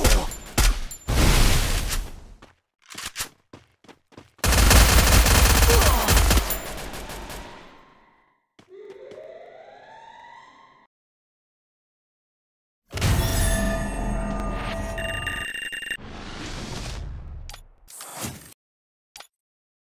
Ooh.